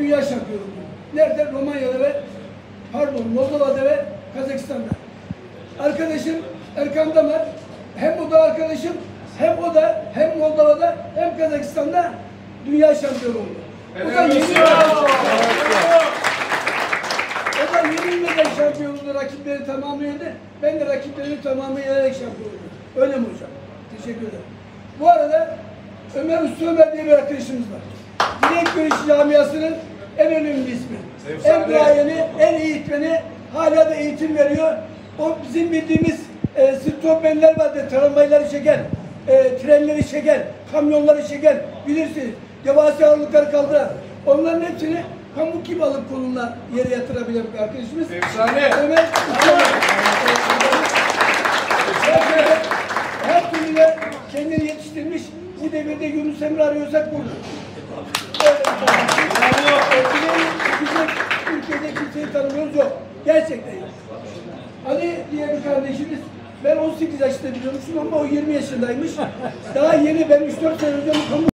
dünya şampiyonu. Nerede? Romanya'da ve pardon Moldova'da ve Kazakistan'da. Arkadaşım Erkan Damar hem o da arkadaşım hem o da hem Moldova'da hem Kazakistan'da dünya şampiyonu oldu. O da yeni o da yeni yılda şampiyon oldu. Rakipleri tamamlayadı. Ben de rakiplerini tamamlayarak şampiyon oldum. Öyle mi hocam? Teşekkür ederim. Bu arada Ömer Usta Ömer diye bir arkadaşımız var. Direkt Görüş Camiası'nın en önemli ismi. En duayeni, en eğitmeni hala da eğitim veriyor. O bizim bildiğimiz e, stopmenler vardı. Tramvayları çeken, e, trenleri çeken, kamyonları çeken bilirsiniz. Devasa ağırlıkları kaldıran. Onların hepsini pamuk gibi alıp koluna yere yatırabilen bir arkadaşımız. Efsane. Ömer. Her- türlü kendini yetiştirmiş. Bu devirde Yunus Emre arıyorsak burada. Tanımıyoruz yok. Gerçekten yok. Ali diye bir kardeşimiz ben 18 yaşında biliyormuşum ama o 20 yaşındaymış. Daha yeni ben 3-4 sene önce